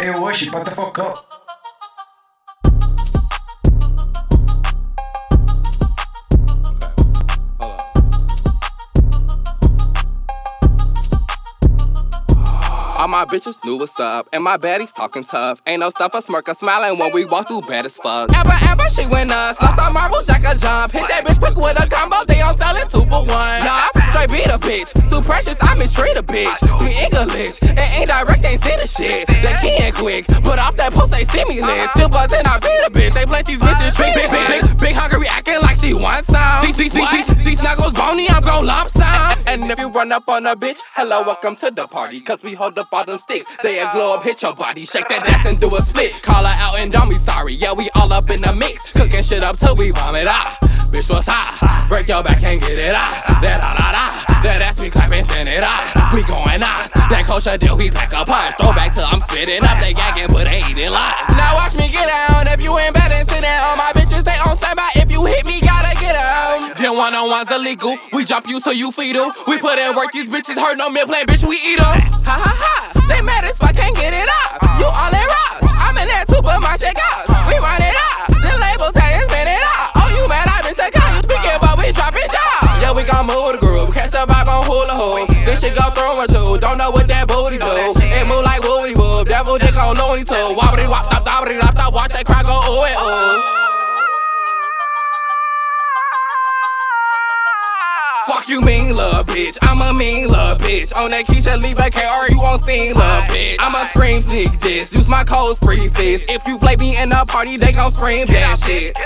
Hey, Washi, what the fuck up? All my bitches knew what's up, and my baddies talking tough. Ain't no stuff a smirk or smiling when we walk through bad as fuck. Ever, ever, she went nuts. Lost on marbles, jack a jump. Hit that bitch quick with a precious, I mistreat a bitch. Speak English, it ain't direct, ain't see the shit. They can't quick, but off that post, they see me lit. Still buzzing, I beat a bitch. They plant these bitches, big, big, big, big, big hungry, acting like she wants some. These, these, these, these, these knuckles bony, I'm gon' lump some. And if you run up on a bitch, hello, welcome to the party. Cause we hold up all them sticks. They a glow up, hit your body, shake that ass and do a split. Call her out and don't be sorry. Yeah, we all up in the mix. Cooking shit up till we vomit. Ah, bitch, what's high? Break your back and get it ah. That out. That we pack a punch. Throw back till I'm spitting up. They gagging, but they eating live. Now watch me get down. If you ain't then sit down. My bitches, they on standby. If you hit me, gotta get out. Then one on one's illegal. We drop you till you fetal. We put in work, these bitches hurt no meal plan, bitch, we eat them. Ha ha ha. They mad as fuck, can't get it up. You all in rocks. I'm in that too, but my shit out. We run it up. The label tag and spin it up. Oh, you mad? I been sick how you speaking, but we dropping jobs. Yeah, we gon' move the groove. Catch the vibe on hula hoop. This shit go through and two. Don't know what that booty do. It move like woody whoop. Devil dick on loony too. Wobbly wop, stop, wobbly wop, stop. Watch that crowd go ooh and ooh. Fuck you mean, love bitch. I'm a mean love bitch. On that Keisha, leave a KR, you won't sing love bitch. I'm a scream sneak this. Use my codes free fizz. If you play me in the party, they gon' scream that shit.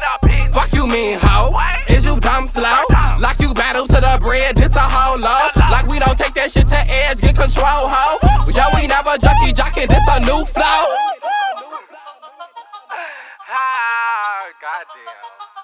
Fuck you mean, hoe? Is you dumb slow? Like you battle to the bread, this a whole low. Yo, we never junkie jockin', this a new flow. Ah, goddamn.